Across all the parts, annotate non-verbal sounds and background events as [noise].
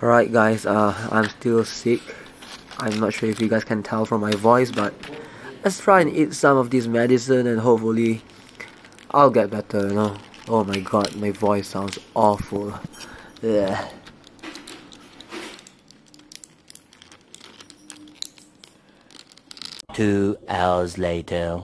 Alright guys, uh, I'm still sick. I'm not sure if you guys can tell from my voice, but let's try and eat some of this medicine and hopefully I'll get better, you know. Oh my god, my voice sounds awful. Yeah. Two hours later.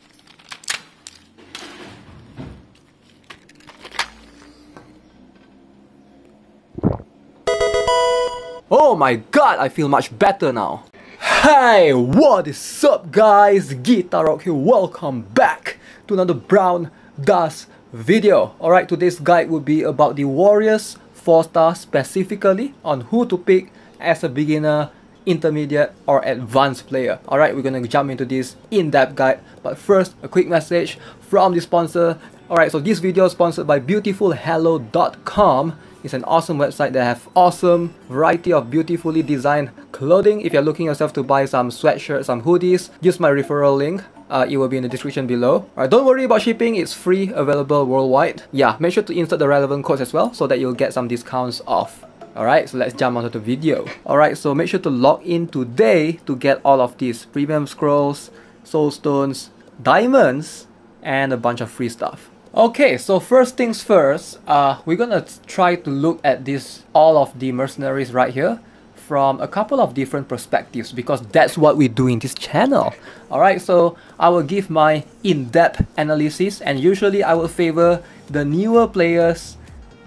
My god, I feel much better now. Hey, what is up guys? Guitar Rock here, welcome back to another Brown Dust video. Alright, today's guide will be about the Warriors 4 star specifically on who to pick as a beginner, intermediate or advanced player. Alright, we're gonna jump into this in-depth guide. But first, a quick message from the sponsor. Alright, so this video is sponsored by beautifulhello.com it's an awesome website that have awesome variety of beautifully designed clothing. If you're looking yourself to buy some sweatshirts, some hoodies, use my referral link. Uh, it will be in the description below. Alright, don't worry about shipping, it's free, available worldwide. Yeah, make sure to insert the relevant codes as well so that you'll get some discounts off. Alright, so let's jump onto the video. Alright, so make sure to log in today to get all of these premium scrolls, soul stones, diamonds, and a bunch of free stuff. Okay, so first things first, uh, we're gonna try to look at this all of the mercenaries right here from a couple of different perspectives because that's what we do in this channel. Alright, so I will give my in-depth analysis and usually I will favor the newer players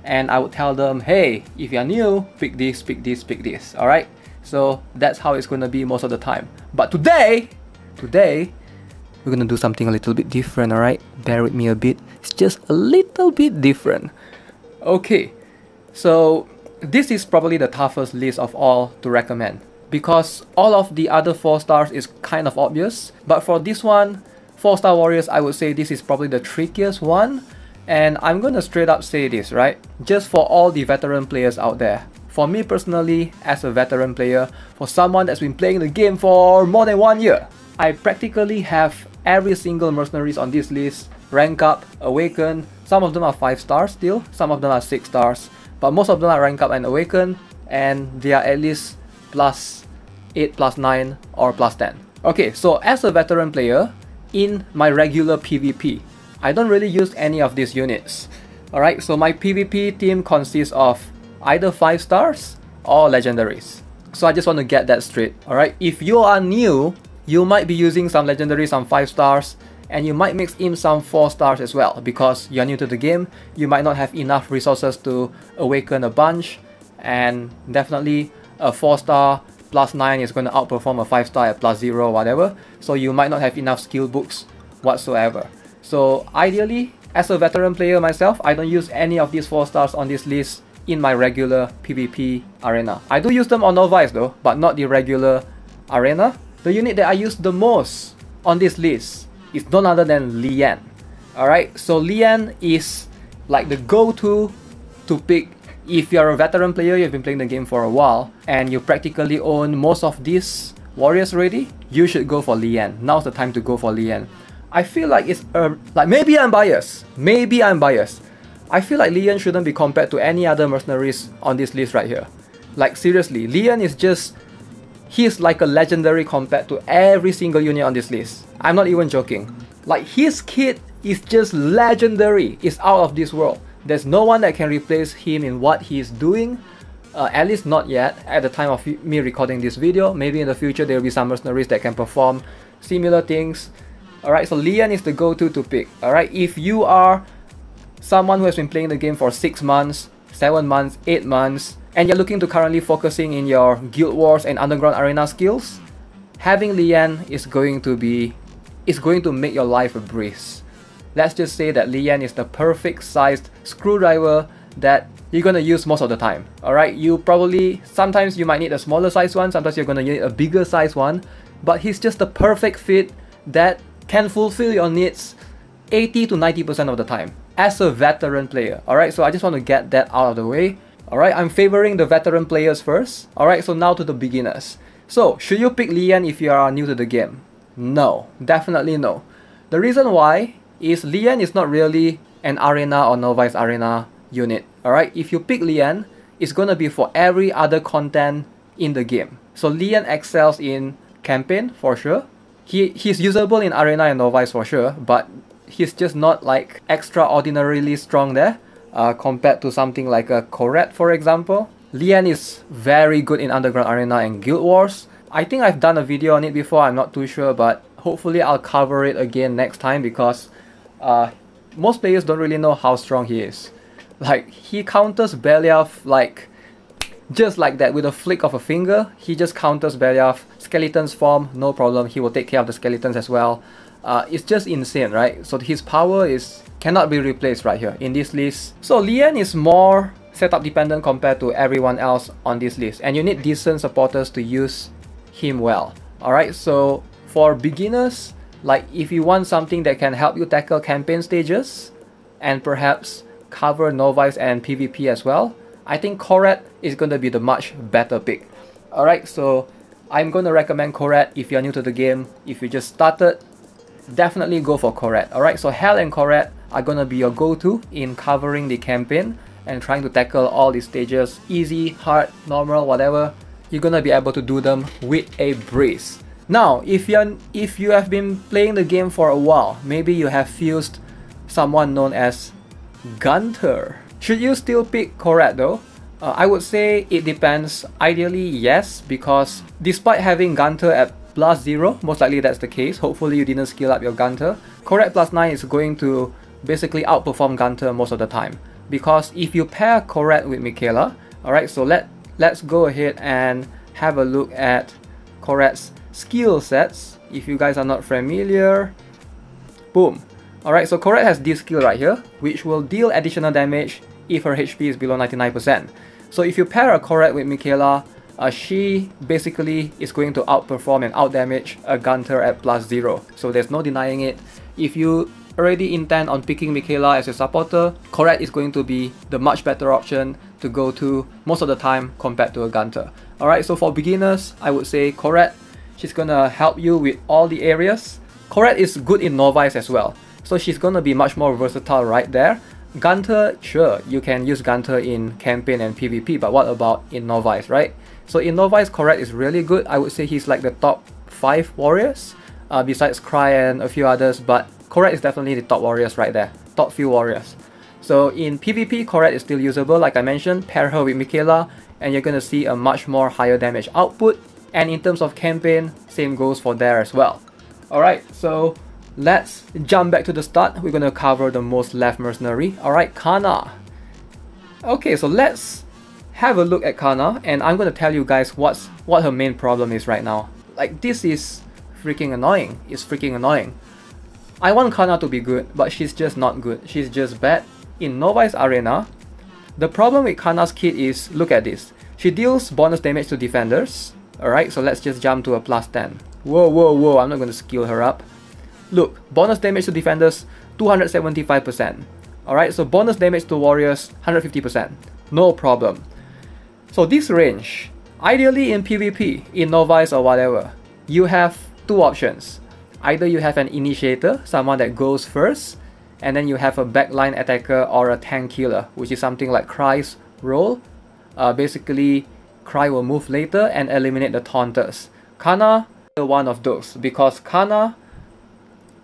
and I would tell them, hey, if you're new, pick this, pick this, pick this. Alright, so that's how it's gonna be most of the time. But today, today, we're gonna do something a little bit different, alright? Bear with me a bit. It's just a little bit different. Okay, so this is probably the toughest list of all to recommend because all of the other 4 stars is kind of obvious, but for this one, 4 star warriors, I would say this is probably the trickiest one. And I'm gonna straight up say this, right? Just for all the veteran players out there. For me personally, as a veteran player, for someone that's been playing the game for more than one year, I practically have every single mercenaries on this list rank up, awaken. Some of them are 5 stars still, some of them are 6 stars. But most of them are rank up and awaken and they are at least plus 8, plus 9 or plus 10. Okay, so as a veteran player, in my regular PvP, I don't really use any of these units. Alright, so my PvP team consists of either 5 stars or legendaries. So I just want to get that straight. Alright, if you are new you might be using some legendaries, some 5 stars, and you might mix in some 4 stars as well because you're new to the game, you might not have enough resources to awaken a bunch, and definitely a 4 star plus 9 is going to outperform a 5 star at plus 0 or whatever, so you might not have enough skill books whatsoever. So ideally, as a veteran player myself, I don't use any of these 4 stars on this list in my regular PvP arena. I do use them on Novice though, but not the regular arena the unit that I use the most on this list is none other than Lian. Alright, so Lian is like the go-to to pick if you're a veteran player, you've been playing the game for a while, and you practically own most of these warriors already, you should go for Lian. Now's the time to go for Lian. I feel like it's a, like maybe I'm biased. Maybe I'm biased. I feel like Lian shouldn't be compared to any other mercenaries on this list right here. Like seriously, Lian is just he's like a legendary compared to every single unit on this list. I'm not even joking. Like his kit is just legendary. It's out of this world. There's no one that can replace him in what he's doing. Uh, at least not yet at the time of me recording this video. Maybe in the future there will be some mercenaries that can perform similar things. Alright, so Lian is the go-to to pick. Alright, if you are someone who has been playing the game for 6 months, 7 months, 8 months, and you're looking to currently focusing in your Guild Wars and Underground Arena skills, having Lian is going to be is going to make your life a breeze. Let's just say that Lian is the perfect sized screwdriver that you're gonna use most of the time. Alright, you probably sometimes you might need a smaller size one, sometimes you're gonna need a bigger size one, but he's just the perfect fit that can fulfill your needs 80 to 90% of the time as a veteran player. Alright, so I just want to get that out of the way. Alright, I'm favoring the veteran players first. Alright, so now to the beginners. So, should you pick Lian if you are new to the game? No, definitely no. The reason why is Lian is not really an arena or novice arena unit. Alright, if you pick Lian, it's gonna be for every other content in the game. So Lian excels in campaign for sure. He he's usable in arena and novice for sure, but he's just not like extraordinarily strong there uh, compared to something like a Koret for example. Lian is very good in underground arena and guild wars. I think I've done a video on it before, I'm not too sure, but hopefully I'll cover it again next time because uh, most players don't really know how strong he is. Like, he counters Beliath like just like that with a flick of a finger. He just counters Beliath. Skeletons form, no problem. He will take care of the skeletons as well. Uh, it's just insane, right? So his power is cannot be replaced right here in this list. So Lian is more setup dependent compared to everyone else on this list and you need decent supporters to use him well. Alright, so for beginners, like if you want something that can help you tackle campaign stages and perhaps cover novice and PvP as well, I think Koret is going to be the much better pick. Alright, so I'm going to recommend Koret if you're new to the game. If you just started, definitely go for Koret. Alright, so Hel and Koret are to be your go-to in covering the campaign and trying to tackle all these stages. Easy, hard, normal, whatever. You're to be able to do them with a breeze. Now, if you're if you have been playing the game for a while, maybe you have fused someone known as Gunter. Should you still pick Koret though? Uh, I would say it depends. Ideally, yes, because despite having Gunter at plus 0, most likely that's the case. Hopefully you didn't skill up your Gunter. Koret plus 9 is going to basically outperform Gunter most of the time. Because if you pair Koret with Michaela, alright, so let, let's go ahead and have a look at Koret's skill sets. If you guys are not familiar, boom. Alright, so Koret has this skill right here, which will deal additional damage if her HP is below 99%. So if you pair a Koret with Michaela, uh, she basically is going to outperform and outdamage a Gunter at plus 0. So there's no denying it. If you already intend on picking Michaela as your supporter, Koret is going to be the much better option to go to most of the time compared to a Gunter. Alright, so for beginners, I would say Koret. She's gonna help you with all the areas. Koret is good in Novice as well. So she's gonna be much more versatile right there. Gunter, sure, you can use Gunter in campaign and PvP, but what about in Novice, right? So in is Koret, is really good. I would say he's like the top 5 warriors, uh, besides Cry and a few others, but Koret is definitely the top warriors right there, top few warriors. So in PvP, Koret is still usable, like I mentioned, pair her with Michaela, and you're gonna see a much more higher damage output, and in terms of campaign, same goes for there as well. Alright, so Let's jump back to the start. We're gonna cover the most left mercenary. Alright, Kana. Okay, so let's have a look at Kana and I'm gonna tell you guys what's what her main problem is right now. Like this is freaking annoying. It's freaking annoying. I want Kana to be good, but she's just not good. She's just bad. In Novice Arena, the problem with Kana's kit is, look at this. She deals bonus damage to defenders. Alright, so let's just jump to a plus 10. Whoa, whoa, whoa, I'm not gonna skill her up. Look, bonus damage to defenders, 275%. Alright, so bonus damage to warriors, 150%. No problem. So this range, ideally in PvP, in Novice or whatever, you have two options. Either you have an initiator, someone that goes first, and then you have a backline attacker or a tank killer, which is something like Cry's role. Uh, basically, Cry will move later and eliminate the taunters. Kana, is one of those, because Kana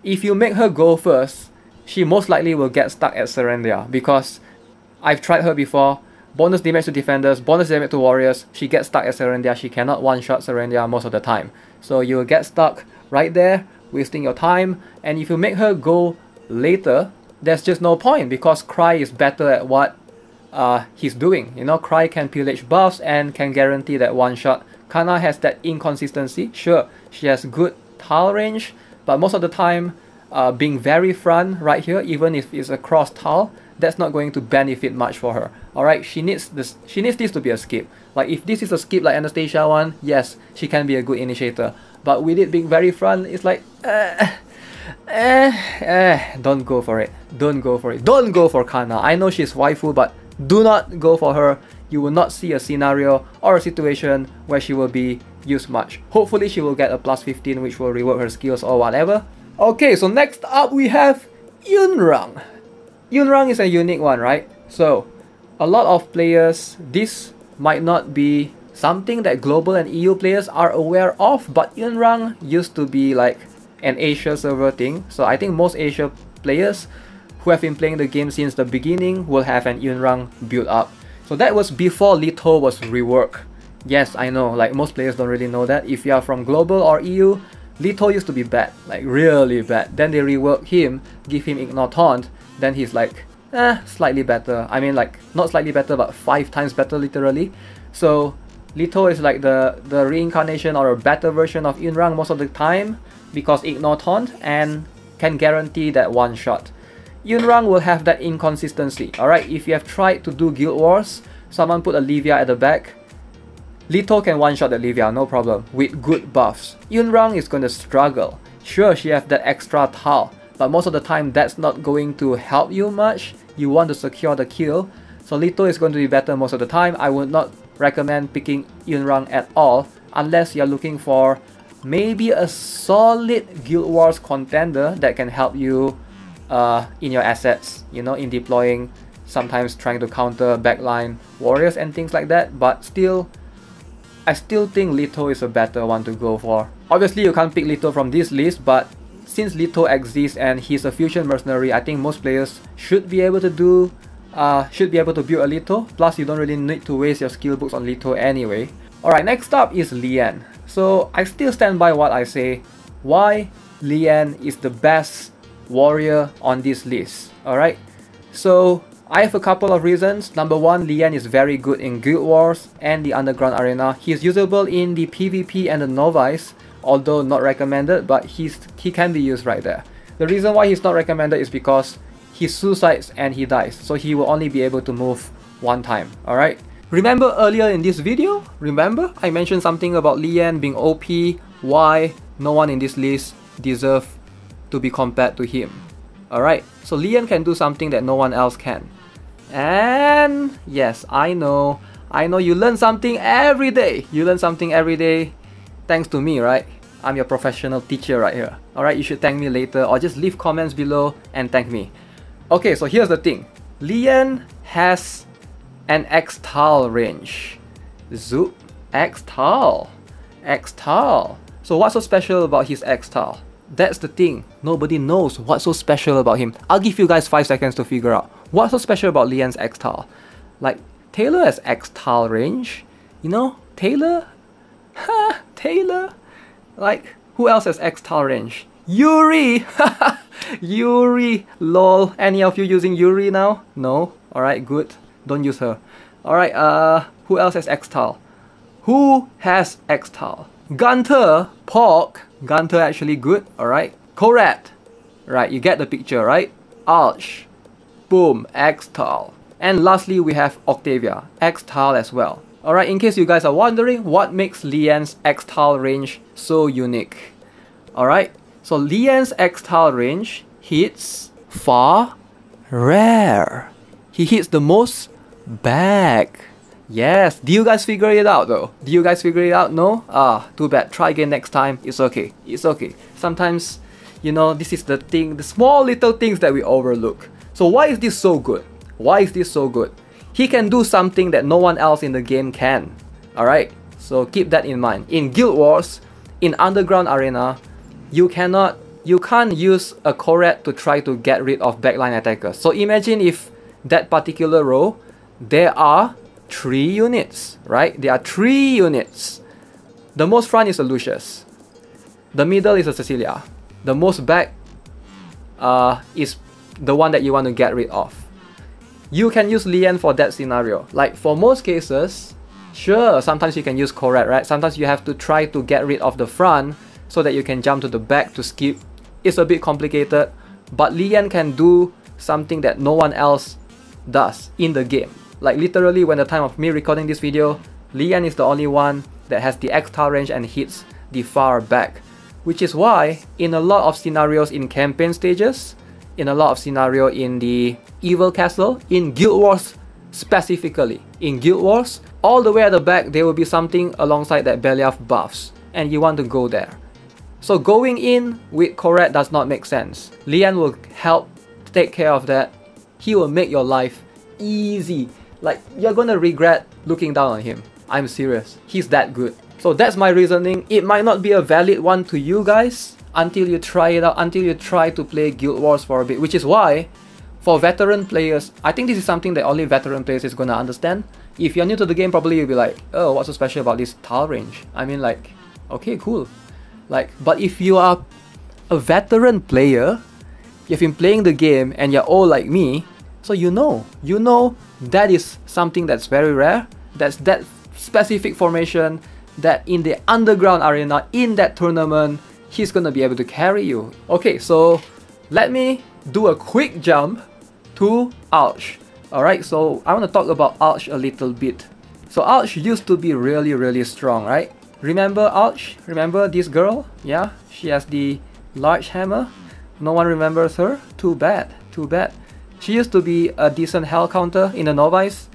if you make her go first, she most likely will get stuck at Serendia because I've tried her before. Bonus damage to defenders, bonus damage to warriors. She gets stuck at Serendia. She cannot one-shot Serendia most of the time. So you will get stuck right there, wasting your time. And if you make her go later, there's just no point because Cry is better at what uh, he's doing. You know, Cry can pillage buffs and can guarantee that one shot. Kana has that inconsistency. Sure, she has good tile range, but most of the time, uh, being very front right here, even if it's a cross tile, that's not going to benefit much for her. Alright, she needs this she needs this to be a skip. Like if this is a skip like Anastasia one, yes, she can be a good initiator. But with it being very front, it's like uh, eh, eh, don't go for it. Don't go for it. Don't go for Kana. I know she's waifu, but do not go for her. You will not see a scenario or a situation where she will be used much. Hopefully she will get a plus 15 which will reward her skills or whatever. Okay, so next up we have Yunrang. Yunrang is a unique one, right? So, a lot of players, this might not be something that global and EU players are aware of, but Yunrang used to be like an Asia server thing. So I think most Asia players who have been playing the game since the beginning will have an Yunrang build up. So that was before Lito was reworked. Yes, I know, like most players don't really know that. If you are from global or EU, Lito used to be bad, like really bad. Then they rework him, give him Ignore Taunt, then he's like, eh, slightly better. I mean like, not slightly better, but five times better literally. So Lito is like the, the reincarnation or a better version of Yunrang most of the time because Ignore Taunt and can guarantee that one shot. Yunrang will have that inconsistency, alright? If you have tried to do Guild Wars, someone put a Livia at the back, Lito can one-shot the Livia, no problem, with good buffs. Yunrang is gonna struggle. Sure, she has that extra tile, but most of the time that's not going to help you much. You want to secure the kill, so Lito is going to be better most of the time. I would not recommend picking Yunrang at all unless you're looking for maybe a solid Guild Wars contender that can help you uh, in your assets, you know, in deploying, sometimes trying to counter backline warriors and things like that, but still I still think Lito is a better one to go for. Obviously you can't pick Lito from this list, but since Lito exists and he's a fusion mercenary, I think most players should be able to do uh, should be able to build a Lito. Plus you don't really need to waste your skill books on Lito anyway. Alright, next up is Lian. So I still stand by what I say. Why Lian is the best warrior on this list. Alright, so I have a couple of reasons. Number one, Lian is very good in Guild Wars and the Underground Arena. He is usable in the PvP and the Novice, although not recommended, but he's he can be used right there. The reason why he's not recommended is because he suicides and he dies, so he will only be able to move one time, alright? Remember earlier in this video, remember I mentioned something about Lian being OP, why no one in this list deserve to be compared to him. Alright, so Lian can do something that no one else can. And yes, I know, I know you learn something every day. You learn something every day thanks to me, right? I'm your professional teacher right here. Alright, you should thank me later or just leave comments below and thank me. Okay, so here's the thing. Lian has an X-Tile range. Zoop, X-Tile, X-Tile. So what's so special about his X-Tile? That's the thing. Nobody knows what's so special about him. I'll give you guys 5 seconds to figure out. What's so special about Lian's X-Tile? Like, Taylor has X-Tile range. You know, Taylor? [laughs] Ha, Taylor? Like, who else has X-Tile range? Yuri! [laughs] Yuri! Lol. Any of you using Yuri now? No? Alright, good. Don't use her. Alright, uh, who else has X-Tile? Who has X-Tile? Gunter, Pork, Gunter actually good, alright. Korat, right, you get the picture, right? Arch, boom, X-Tile. And lastly, we have Octavia, X-Tile as well. Alright, in case you guys are wondering, what makes Lian's X-Tile range so unique? Alright, so Lian's X-Tile range hits far, rare. He hits the most back. Yes, do you guys figure it out though? Do you guys figure it out? No? Ah, too bad. Try again next time. It's okay. It's okay. Sometimes, you know, this is the thing, the small little things that we overlook. So why is this so good? Why is this so good? He can do something that no one else in the game can. Alright? So keep that in mind. In Guild Wars, in Underground Arena, you cannot you can't use a Korat to try to get rid of backline attackers. So imagine if that particular row, there are three units, right? There are three units. The most front is a Lucius. The middle is a Cecilia. The most back uh, is the one that you want to get rid of. You can use Lian for that scenario. Like for most cases, sure, sometimes you can use Korat, right? Sometimes you have to try to get rid of the front so that you can jump to the back to skip. It's a bit complicated, but Lian can do something that no one else does in the game. Like literally when the time of me recording this video, Lian is the only one that has the X-Tile range and hits the far back. Which is why, in a lot of scenarios in campaign stages, in a lot of scenario in the Evil Castle, in Guild Wars specifically, in Guild Wars, all the way at the back there will be something alongside that Belial buffs, and you want to go there. So going in with Korat does not make sense. Lian will help take care of that. He will make your life easy Like, you're gonna regret looking down on him. I'm serious. He's that good. So that's my reasoning. It might not be a valid one to you guys until you try it out, until you try to play Guild Wars for a bit, which is why for veteran players, I think this is something that only veteran players is gonna understand. If you're new to the game, probably you'll be like, oh, what's so special about this tile range? I mean like, okay, cool. Like, but if you are a veteran player, you've been playing the game and you're all like me, so you know, you know that is something that's very rare. That's that specific formation that in the underground arena, in that tournament, he's gonna be able to carry you. Okay, so let me do a quick jump to Arch. Alright, so I want to talk about Arch a little bit. So Arch used to be really really strong, right? Remember Arch? Remember this girl? Yeah, she has the large hammer. No one remembers her? Too bad, too bad. She used to be a decent hell counter in the Novice.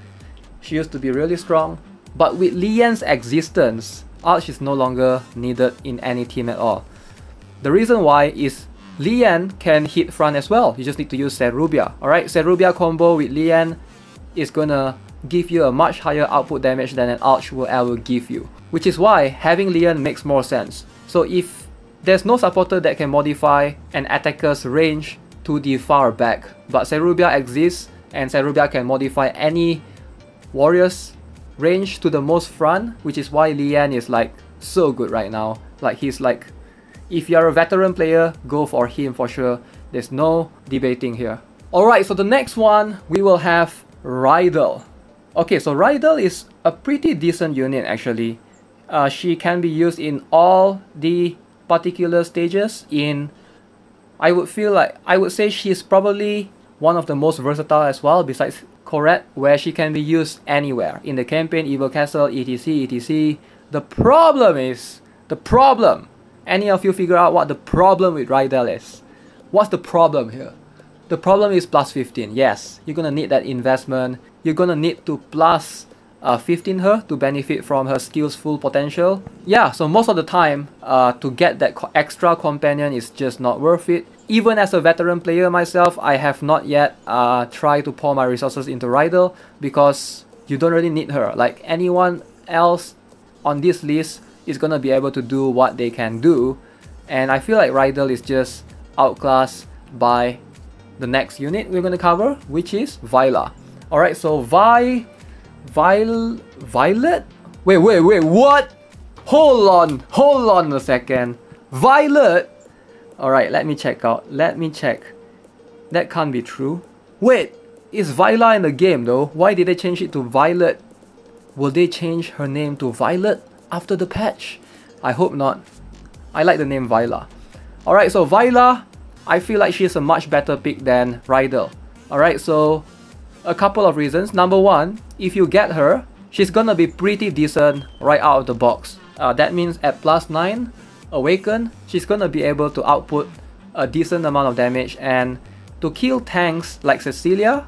She used to be really strong. But with Lian's existence, Arch is no longer needed in any team at all. The reason why is Lian can hit front as well. You just need to use Serubia. Alright, Serubia combo with Lian is gonna give you a much higher output damage than an Arch will ever give you. Which is why having Lian makes more sense. So if there's no supporter that can modify an attacker's range to the far back, but Serubia exists and Serubia can modify any warrior's range to the most front, which is why Lian is like so good right now. Like he's like if you're a veteran player, go for him for sure. There's no debating here. Alright, so the next one, we will have Rydell. Okay, so Rydell is a pretty decent unit actually. Uh, she can be used in all the particular stages in I would feel like I would say she's probably one of the most versatile as well besides Koret where she can be used anywhere in the campaign, Evil Castle, etc etc. The problem is the problem any of you figure out what the problem with Rydell is? What's the problem here? The problem is plus 15. Yes, you're gonna need that investment. You're gonna need to plus uh, 15 her to benefit from her skill's full potential. Yeah, so most of the time, uh, to get that co extra companion is just not worth it. Even as a veteran player myself, I have not yet uh, tried to pour my resources into Rydell because you don't really need her. Like anyone else on this list is gonna be able to do what they can do. And I feel like Rydell is just outclassed by the next unit we're gonna cover which is Viola. Alright so Vi Violet Violet? Wait wait wait what? Hold on hold on a second. Violet? Alright let me check out let me check. That can't be true. Wait is Viola in the game though? Why did they change it to Violet? Will they change her name to Violet after the patch? I hope not. I like the name Viola. Alright, so Viola, I feel like she's a much better pick than Rydell. Alright, so a couple of reasons. Number one, if you get her, she's gonna be pretty decent right out of the box. Uh, that means at plus 9, Awaken, she's gonna be able to output a decent amount of damage and to kill tanks like Cecilia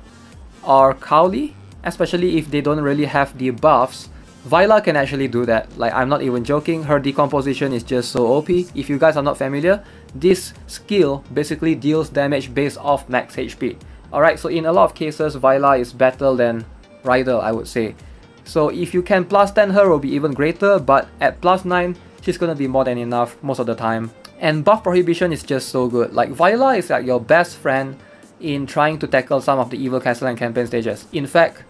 or Cowley, especially if they don't really have the buffs, Viola can actually do that, like I'm not even joking, her decomposition is just so OP. If you guys are not familiar, this skill basically deals damage based off max HP. Alright, so in a lot of cases, Viola is better than Rydell, I would say. So if you can plus 10 her, will be even greater, but at plus 9, she's gonna be more than enough most of the time. And buff prohibition is just so good. Like Viola is like your best friend in trying to tackle some of the Evil Castle and campaign stages. In fact,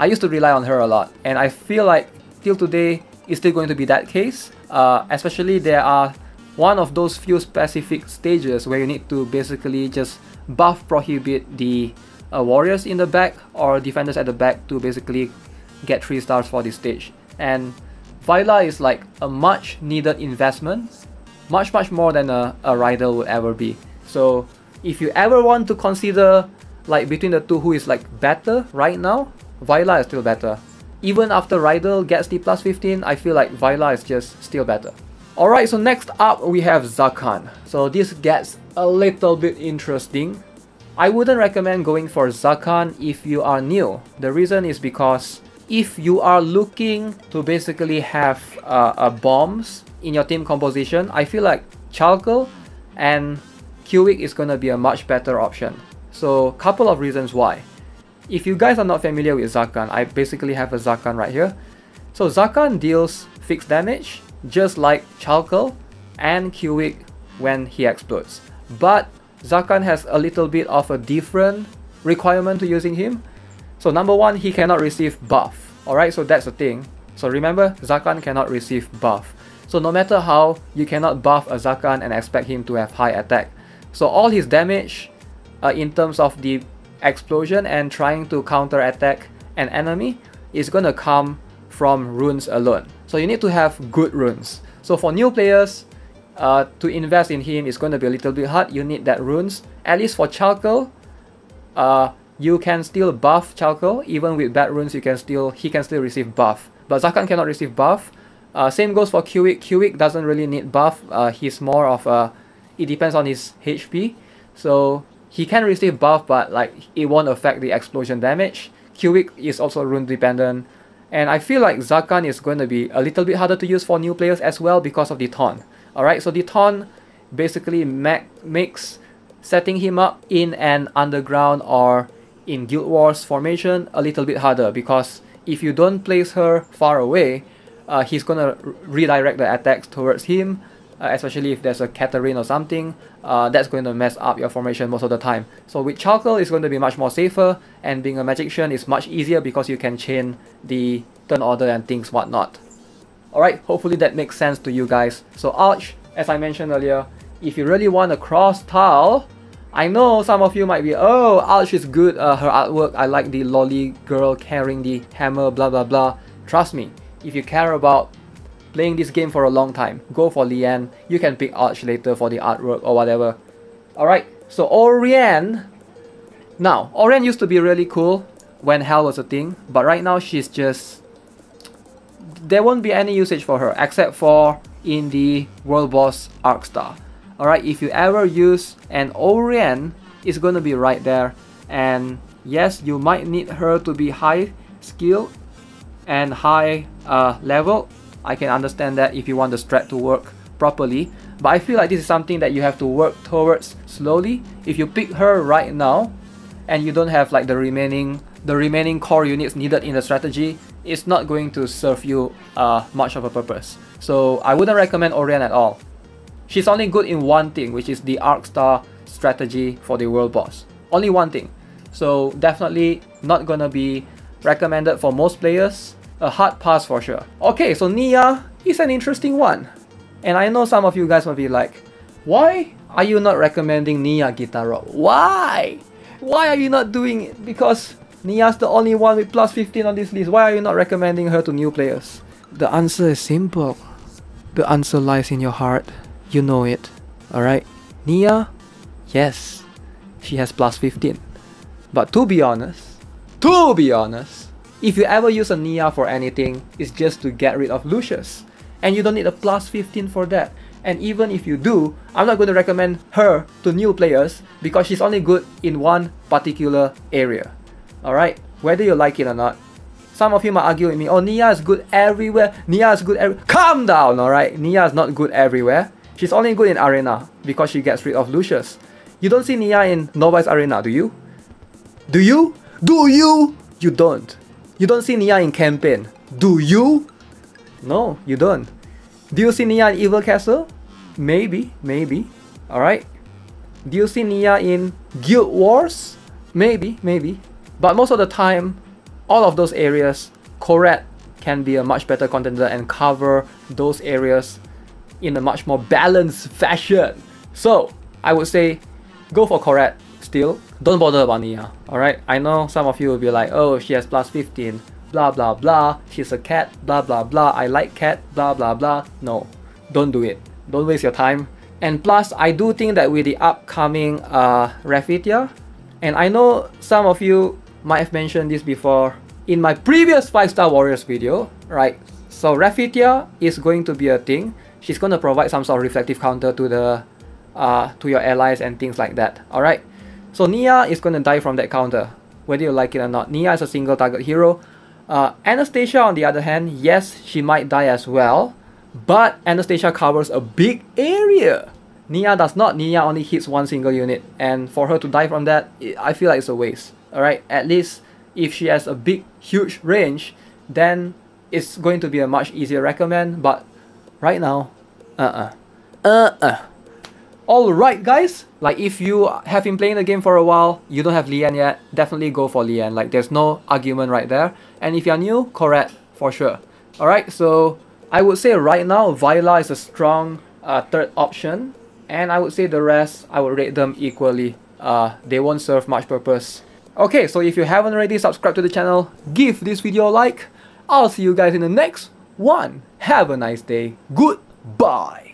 I used to rely on her a lot, and I feel like till today it's still going to be that case. Uh, especially there are one of those few specific stages where you need to basically just buff prohibit the uh, warriors in the back or defenders at the back to basically get 3 stars for this stage. And Viola is like a much needed investment, much much more than a, a Rydell would ever be. So if you ever want to consider like between the two who is like better right now, Viola is still better. Even after Rydell gets the plus 15, I feel like Viola is just still better. Alright, so next up we have Zakan. So this gets a little bit interesting. I wouldn't recommend going for Zakan if you are new. The reason is because if you are looking to basically have uh, bombs in your team composition, I feel like Chalkel and Kiwick is gonna be a much better option. So couple of reasons why. If you guys are not familiar with Zakan, I basically have a Zakan right here. So Zakan deals fixed damage, just like Chalkel and Kiwik when he explodes. But Zakan has a little bit of a different requirement to using him. So number one, he cannot receive buff. Alright, so that's the thing. So remember, Zakan cannot receive buff. So no matter how, you cannot buff a Zakan and expect him to have high attack. So all his damage uh, in terms of the explosion and trying to counter attack an enemy is gonna come from runes alone. So you need to have good runes. So for new players, uh, to invest in him is going to be a little bit hard. You need that runes. At least for Chalkel, uh, you can still buff Chalkel. Even with bad runes, you can still he can still receive buff. But Zakan cannot receive buff. Uh, same goes for Kiwik. Kiwik doesn't really need buff. Uh, he's more of a, it depends on his HP. So he can receive buff, but like it won't affect the explosion damage. Kiwik is also rune dependent. And I feel like Zakan is going to be a little bit harder to use for new players as well because of the taunt. Alright, so the taunt basically makes setting him up in an underground or in Guild Wars formation a little bit harder because if you don't place her far away, uh, he's gonna redirect the attacks towards him, uh, especially if there's a Katarine or something, uh, that's going to mess up your formation most of the time. So with Chalkel, it's going to be much more safer, and being a magician is much easier because you can chain the turn order and things whatnot. Alright, hopefully that makes sense to you guys. So Arch, as I mentioned earlier, if you really want a cross tile, I know some of you might be, oh, Arch is good, uh, her artwork, I like the lolly girl carrying the hammer, blah blah blah. Trust me, if you care about playing this game for a long time, go for Lian. You can pick Arch later for the artwork or whatever. Alright, so Orianne. Now, Orianne used to be really cool when Hell was a thing, but right now she's just there won't be any usage for her except for in the world boss arc star alright if you ever use an Orianne it's gonna be right there and yes you might need her to be high skill and high uh, level I can understand that if you want the strat to work properly but I feel like this is something that you have to work towards slowly if you pick her right now and you don't have like the remaining the remaining core units needed in the strategy it's not going to serve you uh, much of a purpose. So I wouldn't recommend Orianne at all. She's only good in one thing, which is the Arc Star strategy for the world boss. Only one thing. So definitely not gonna be recommended for most players. A hard pass for sure. Okay, so Nia is an interesting one. And I know some of you guys will be like, why are you not recommending Nea Gitarro? Why? Why are you not doing it? Because Nea's the only one with plus 15 on this list. Why are you not recommending her to new players? The answer is simple. The answer lies in your heart. You know it. Alright? Nia? Yes. She has plus 15. But to be honest, to be honest, if you ever use a Nia for anything, it's just to get rid of Lucius. And you don't need a plus 15 for that. And even if you do, I'm not going to recommend her to new players because she's only good in one particular area. Alright, whether you like it or not. Some of you might argue with me, oh Nia is good everywhere, Nia is good everywhere. Calm down, alright? Nia is not good everywhere. She's only good in Arena because she gets rid of Lucius. You don't see Nia in Novice Arena, do you? Do you? Do you? You don't. You don't see Nia in Campaign. Do you? No, you don't. Do you see Nia in Evil Castle? Maybe, maybe. Alright. Do you see Nea in Guild Wars? Maybe, maybe. But most of the time, all of those areas, Koret can be a much better contender and cover those areas in a much more balanced fashion. So, I would say go for Koret still. Don't bother about Nea, alright? I know some of you will be like, oh, she has plus 15, blah blah blah, she's a cat, blah blah blah, I like cat, blah blah blah. No, don't do it. Don't waste your time. And plus, I do think that with the upcoming uh, Raphithia, and I know some of you might have mentioned this before in my previous 5 star warriors video, right? So Raphithia is going to be a thing. She's going to provide some sort of reflective counter to the uh, to your allies and things like that. Alright? So Nia is going to die from that counter, whether you like it or not. Nia is a single target hero. Uh, Anastasia on the other hand, yes, she might die as well, but Anastasia covers a big area. Nia does not. Nia only hits one single unit, and for her to die from that, I feel like it's a waste. Alright, at least if she has a big, huge range, then it's going to be a much easier recommend. But right now, uh-uh. Uh-uh. Alright guys, like if you have been playing the game for a while, you don't have Lian yet, definitely go for Lian. Like there's no argument right there. And if you're new, Koret for sure. Alright, so I would say right now Viola is a strong uh, third option. And I would say the rest, I would rate them equally. Uh, they won't serve much purpose. Okay, so if you haven't already subscribed to the channel, give this video a like. I'll see you guys in the next one. Have a nice day. Goodbye.